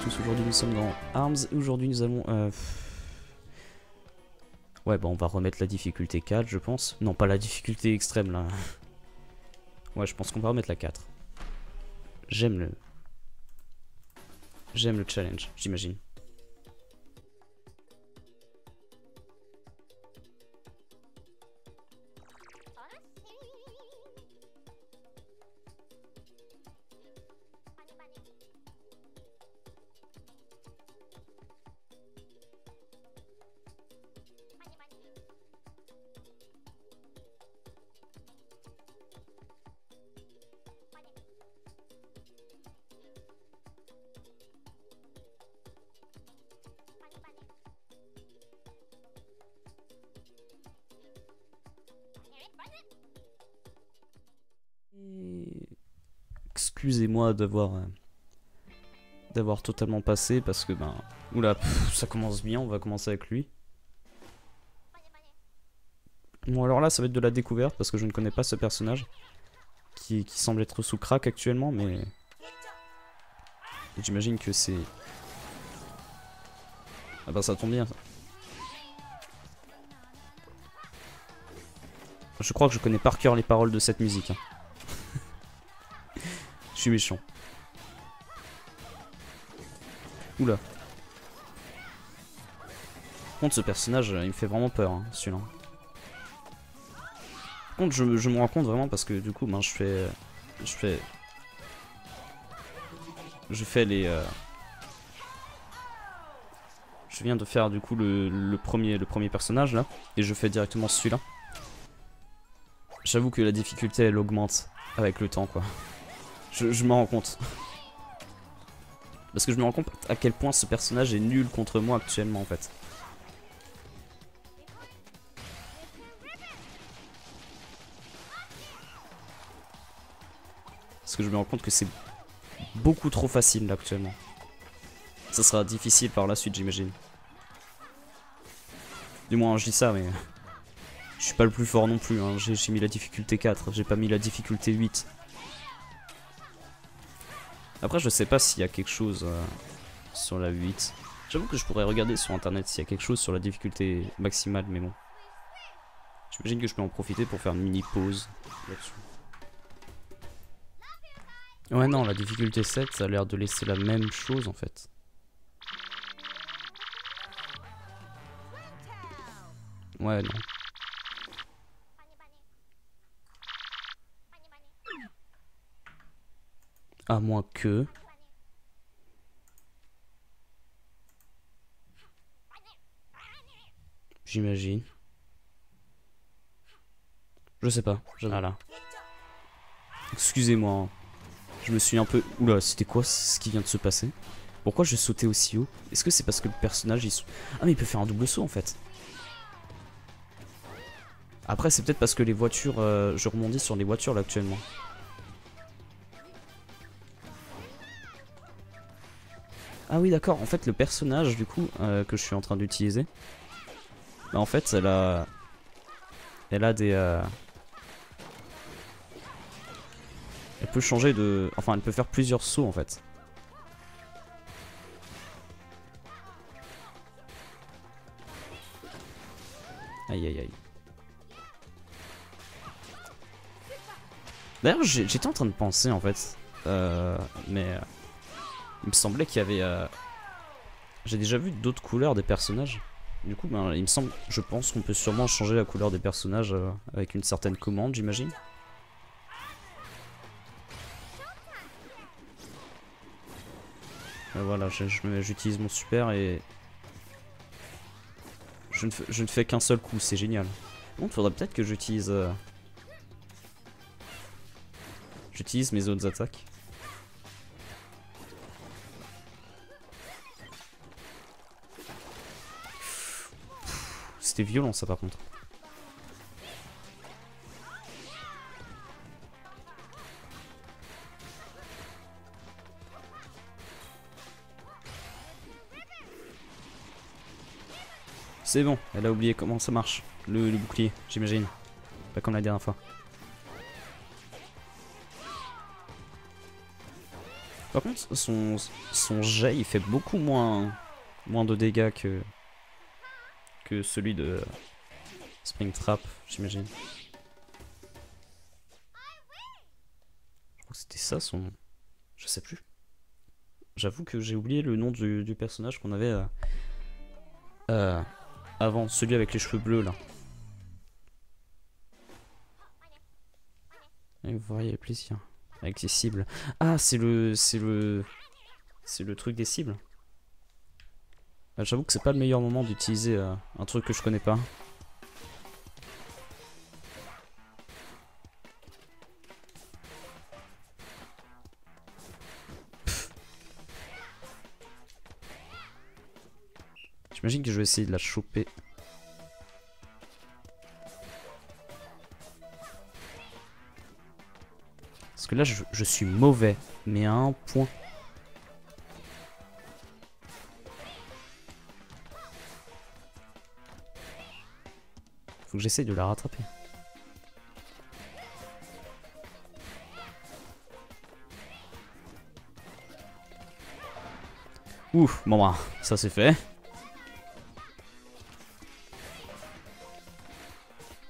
tous, aujourd'hui nous sommes dans Arms et aujourd'hui nous allons... Euh... Ouais bon on va remettre la difficulté 4 je pense. Non pas la difficulté extrême là. Ouais je pense qu'on va remettre la 4. J'aime le... J'aime le challenge j'imagine. Excusez-moi d'avoir euh, d'avoir totalement passé parce que ben oula ça commence bien, on va commencer avec lui. Bon alors là ça va être de la découverte parce que je ne connais pas ce personnage qui, semble être sous crack actuellement mais j'imagine que c'est ah bah ça tombe bien. Je crois que je connais par cœur les paroles de cette musique. Hein. Je suis méchant. Oula. Par contre, ce personnage, il me fait vraiment peur, hein, celui-là. Par contre, je, me rends compte vraiment parce que du coup, ben, je fais... Je fais... Je fais les... Euh, je viens de faire du coup le, premier, le premier personnage là. Et je fais directement celui-là. J'avoue que la difficulté elle augmente avec le temps quoi. Je, je m'en rends compte. Parce que je me rends compte à quel point ce personnage est nul contre moi actuellement en fait. Parce que je me rends compte que c'est beaucoup trop facile là actuellement. Ça sera difficile par la suite j'imagine. Du moins je dis ça mais... Je suis pas le plus fort non plus, hein. j'ai mis la difficulté 4, j'ai pas mis la difficulté 8. Après je sais pas s'il y a quelque chose euh, sur la 8. J'avoue que je pourrais regarder sur internet s'il y a quelque chose sur la difficulté maximale mais bon. J'imagine que je peux en profiter pour faire une mini pause là-dessus. Ouais non, la difficulté 7 ça a l'air de laisser la même chose en fait. Ouais non. À moins que... J'imagine. Je sais pas. Voilà. Excusez-moi. Hein. Je me suis un peu... Oula, c'était quoi ce qui vient de se passer? Pourquoi je sautais aussi haut? Est-ce que c'est parce que le personnage... Il... Ah mais il peut faire un double saut en fait. Après c'est peut-être parce que les voitures... Euh, je rebondis sur les voitures là actuellement. Ah oui d'accord, en fait le personnage du coup euh, que je suis en train d'utiliser, bah, en fait elle a, elle a des... Euh, elle peut changer de... Enfin elle peut faire plusieurs sauts en fait. Aïe aïe aïe. D'ailleurs j'étais en train de penser en fait, euh, mais... Il me semblait qu'il y avait... Euh, j'ai déjà vu d'autres couleurs des personnages. Du coup, ben, il me semble, je pense qu'on peut sûrement changer la couleur des personnages euh, avec une certaine commande, j'imagine. voilà, j'utilise mon super et... Je ne, je ne fais qu'un seul coup, c'est génial. Bon, il faudrait peut-être que j'utilise... Euh, j'utilise mes autres attaques. Violent ça par contre. C'est bon, elle a oublié comment ça marche, le, bouclier, j'imagine. Pas comme la dernière fois. Par contre, son, son jet, il fait beaucoup moins, moins de dégâts que, que celui de Springtrap, j'imagine. C'était ça son... Je sais plus. J'avoue que j'ai oublié le nom du, personnage qu'on avait euh, euh, avant, celui avec les cheveux bleus là. Vous voyez plaisir. Avec ses cibles. Ah, c'est le. C'est le. C'est le truc des cibles. Ah, J'avoue que c'est pas le meilleur moment d'utiliser euh, un truc que je connais pas. J'imagine que je vais essayer de la choper. Parce que là, je, je suis mauvais, mais à un point. Que j'essaye de la rattraper. Ouf, bon bah, ça c'est fait.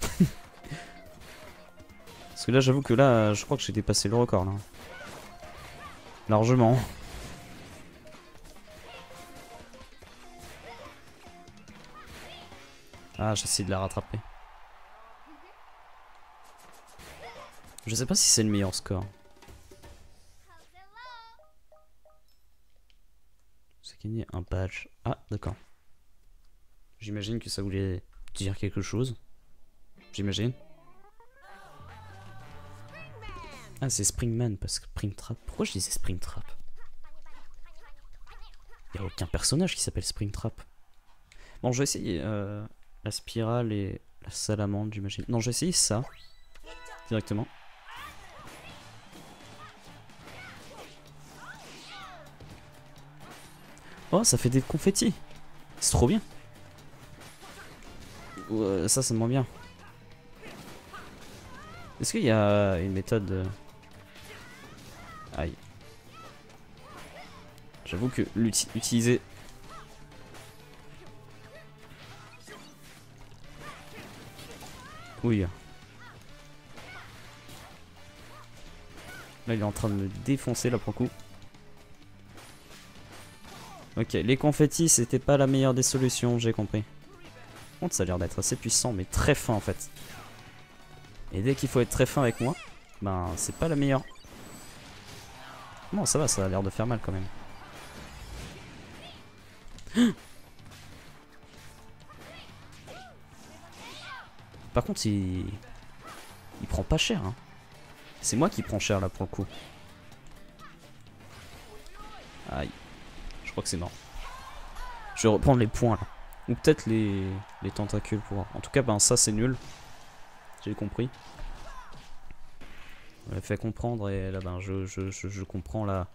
Parce que là, j'avoue que là, je crois que j'ai dépassé le record là. Largement. Ah, j'essaie de la rattraper. Je sais pas si c'est le meilleur score. C'est gagné un badge. Ah, d'accord. J'imagine que ça voulait dire quelque chose. J'imagine. Ah, c'est Springman parce que Springtrap. Pourquoi je disais Springtrap Il a aucun personnage qui s'appelle Springtrap. Bon, je vais essayer euh, la spirale et la salamandre, j'imagine. Non, je vais essayer ça directement. Oh, ça fait des confettis. C'est trop bien. Ça, c'est moins bien. Est-ce qu'il y a une méthode... de- Aïe. J'avoue que l'utiliser... Oui. Là, il est en train de me défoncer, là, pour le coup. Ok, les confettis, c'était pas la meilleure des solutions, j'ai compris. Par contre, ça a l'air d'être assez puissant, mais très fin, en fait. Et dès qu'il faut être très fin avec moi, ben, c'est pas la meilleure. Non, ça va, ça a l'air de faire mal, quand même. Par contre, il... Il prend pas cher, hein. C'est moi qui prends cher, là, pour le coup. Aïe. Je crois que c'est mort. Je vais reprendre les points, là. Ou peut-être les... les tentacules pour... En tout cas, ben, ça, c'est nul. J'ai compris. On l'a fait comprendre et là, ben, je, je, je, comprends la...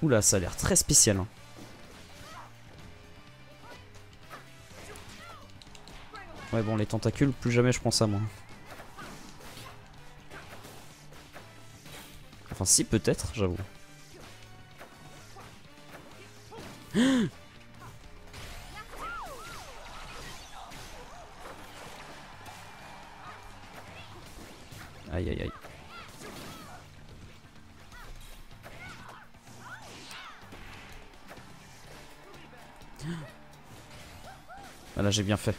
Oula, ça a l'air très spécial. hein. Ouais, bon, les tentacules, plus jamais je pense à moi. Enfin, si, peut-être, j'avoue. Aïe, aïe, aïe. Ah là j'ai bien fait.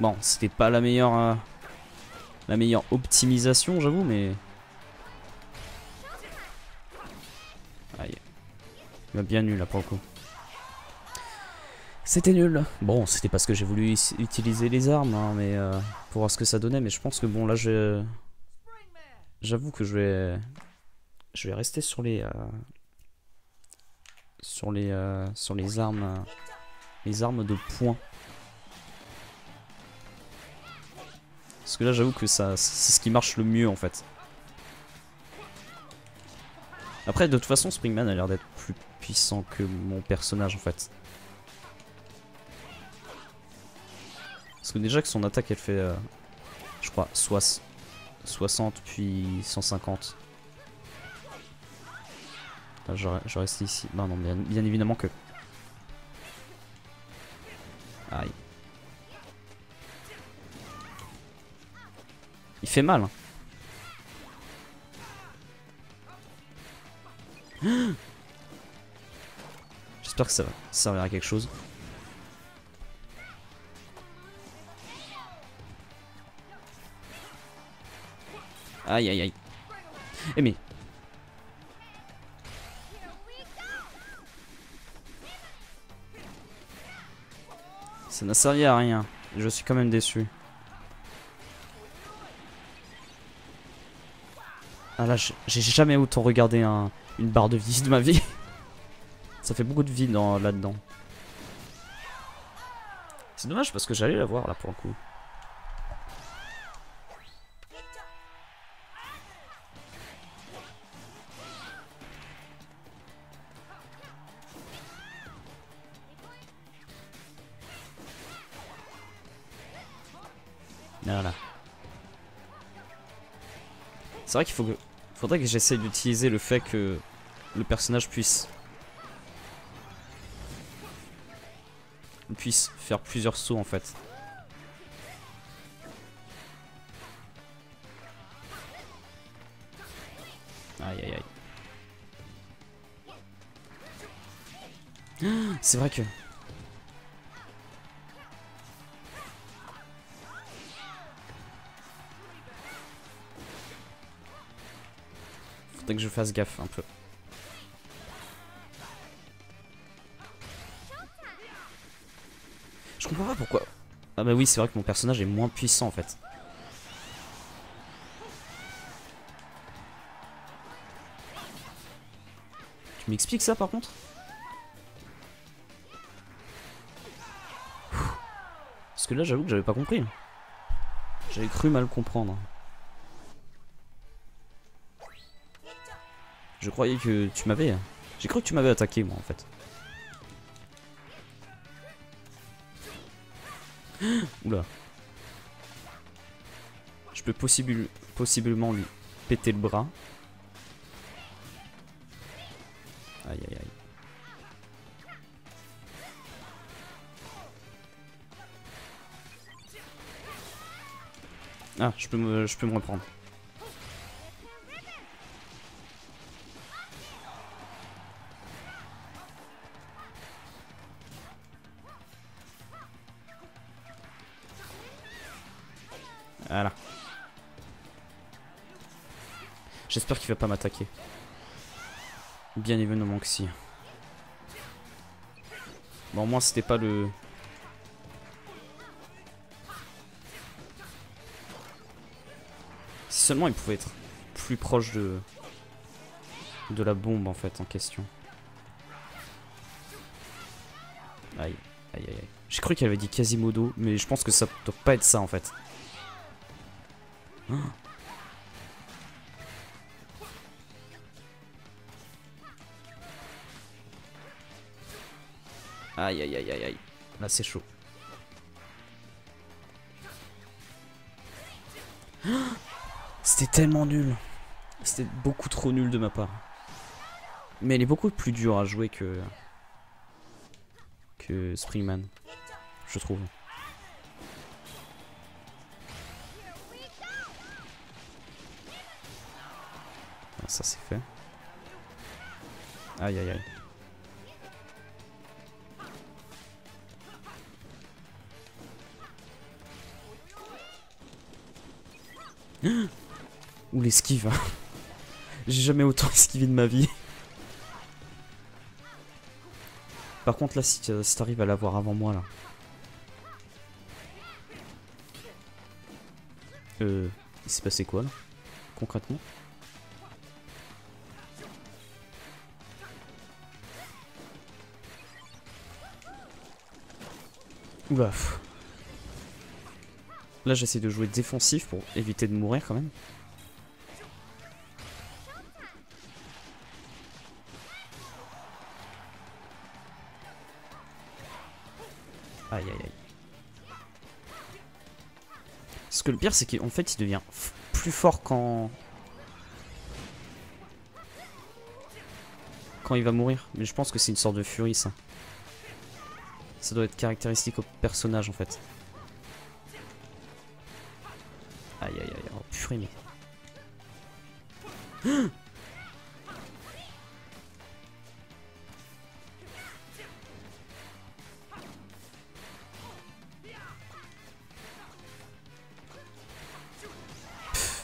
Bon, c'était pas la meilleure euh, la meilleure optimisation, j'avoue, mais aïe. Il m'a bien nul là pour le coup. C'était nul. Bon, c'était parce que j'ai voulu is- utiliser les armes, hein, mais euh, pour voir ce que ça donnait. Mais je pense que bon, là, je, j'avoue que je vais, je vais rester sur les, euh, sur les, euh, sur les armes, les armes de poing. Parce que là, j'avoue que ça, c'est ce qui marche le mieux en fait. Après, de toute façon, Springman a l'air d'être plus puissant que mon personnage en fait. Parce que déjà que son attaque elle fait, euh, je crois, 60 puis 150. Là, je, je reste ici. Non, non, bien, bien évidemment que... Aïe. Fait mal. J'espère que ça va servir à quelque chose. Aïe aïe aïe. Eh mais... Ça n'a servi à rien. Je suis quand même déçu. Ah là, j'ai jamais autant regardé un, une barre de vie de ma vie. Ça fait beaucoup de vie là-dedans. C'est dommage parce que j'allais la voir là pour le coup. Voilà. C'est vrai qu'il faut que... faudrait que j'essaye d'utiliser le fait que le personnage puisse puisse faire plusieurs sauts en fait. Aïe aïe aïe. C'est vrai que... Que je fasse gaffe un peu. Je comprends pas pourquoi. Ah bah oui, c'est vrai que mon personnage est moins puissant en fait. Tu m'expliques ça par contre? Parce que là j'avoue que j'avais pas compris. J'avais cru mal comprendre. Je croyais que tu m'avais... J'ai cru que tu m'avais attaqué moi en fait. Oula. Je peux possiblement lui péter le bras. Aïe aïe aïe. Ah, je peux me, je peux me reprendre. Voilà. J'espère qu'il va pas m'attaquer. Bien évidemment que si. Bon, moi c'était pas le... Si seulement il pouvait être plus proche de... De la bombe en fait en question. Aïe, aïe, aïe. J'ai cru qu'elle avait dit Quasimodo, mais je pense que ça doit pas être ça en fait. Aïe aïe aïe aïe aïe. Là c'est chaud. C'était tellement nul. C'était beaucoup trop nul de ma part. Mais elle est beaucoup plus dure à jouer que... Que Springman. Je trouve. Ça c'est fait. Aïe aïe aïe. Ou l'esquive. Hein. J'ai jamais autant esquivé de ma vie. Par contre là si, si t'arrives à l'avoir avant moi là. Euh, il s'est passé quoi là Concrètement? Oula. Là j'essaie de jouer défensif pour éviter de mourir quand même. Aïe aïe aïe. Parce que le pire, c'est qu'en fait, il devient plus fort quand... Quand il va mourir. Mais je pense que c'est une sorte de furie, ça. Ça doit être caractéristique au personnage, en fait. Aïe, aïe, aïe. Oh, purée, mais...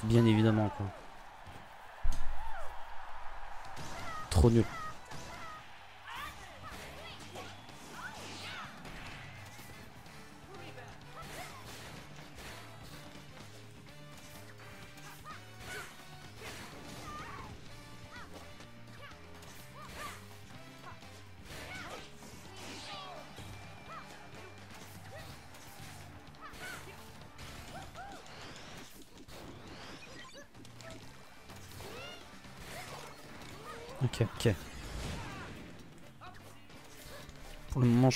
bien évidemment quoi. Trop nul.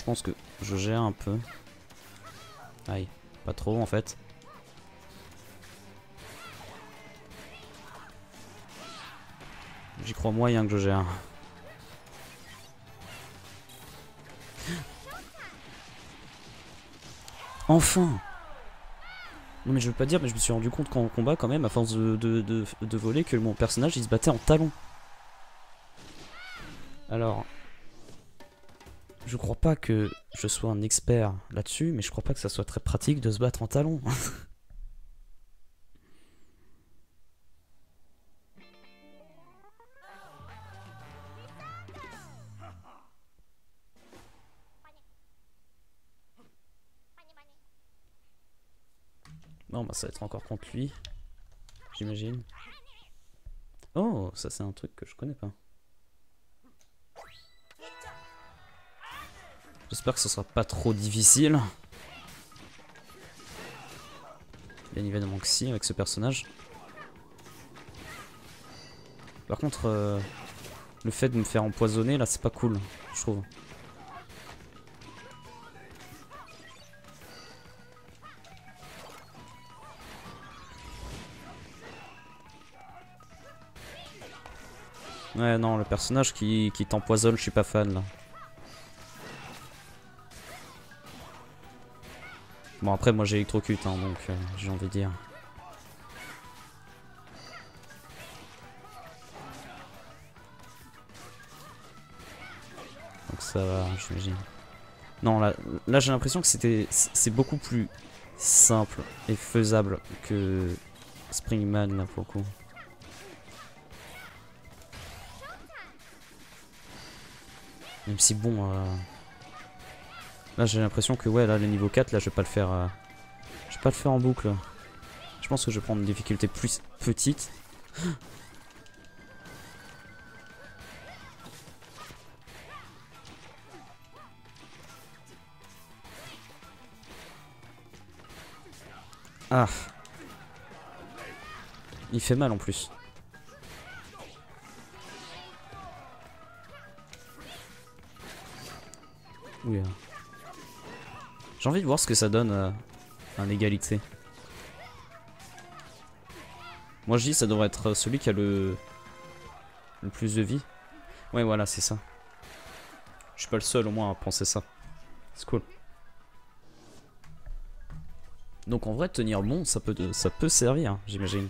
Je pense que je gère un peu. Aïe, pas trop en fait. J'y crois moyen que je gère. Enfin Non mais je veux pas dire, mais je me suis rendu compte qu'en combat quand même, à force de, de, de voler, que mon personnage il se battait en talon. Alors, je crois pas que je sois un expert là-dessus, mais je crois pas que ça soit très pratique de se battre en talon. Non, bah ça va être encore contre lui, j'imagine. Oh, ça c'est un truc que je connais pas. J'espère que ce sera pas trop difficile. Bien évidemment que si, avec ce personnage. Par contre, euh, le fait de me faire empoisonner, là, c'est pas cool, je trouve. Ouais, non, le personnage qui, qui t'empoisonne, je suis pas fan, là. Bon après moi j'ai électrocute hein, donc euh, j'ai envie de dire. Donc ça va, j'imagine. Non là, là j'ai l'impression que c'était c'est beaucoup plus simple et faisable que Springman là pour le coup. Même si bon euh, Là j'ai l'impression que ouais là le niveau 4 là je vais pas le faire euh, je vais pas le faire en boucle. Je pense que je vais prendre une difficulté plus petite. Ah. Il fait mal en plus. Oui. Hein. J'ai envie de voir ce que ça donne euh, en égalité. Moi je dis ça devrait être celui qui a le, le plus de vie. Ouais voilà c'est ça. Je suis pas le seul au moins à penser ça. C'est cool. Donc en vrai tenir bon ça peut, ça peut servir j'imagine.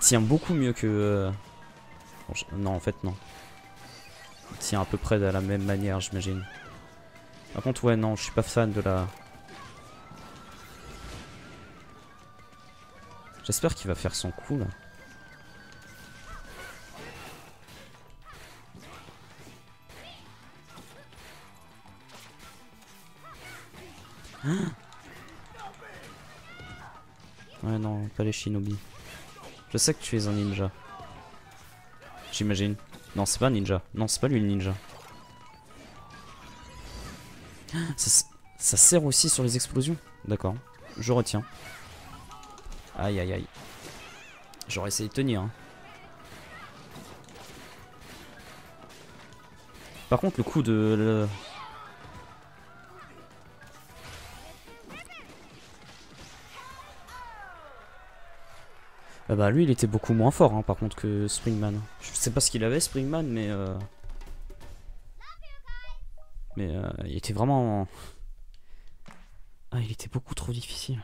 Tient beaucoup mieux que... Euh, non, en fait, non. Il tient à peu près de la même manière, j'imagine. Par contre, ouais, non, je suis pas fan de la... J'espère qu'il va faire son coup, là. Ouais, non, pas les shinobi. Je sais que tu es un ninja. J'imagine. Non, c'est pas un ninja. Non, c'est pas lui le ninja. Ça, sert aussi sur les explosions. D'accord. Je retiens. Aïe, aïe, aïe. J'aurais essayé de tenir. Hein. Par contre, le coup de... Ah bah lui il était beaucoup moins fort hein, par contre que Springman. Je sais pas ce qu'il avait Springman mais euh... Mais euh, il était vraiment... Ah il était beaucoup trop difficile.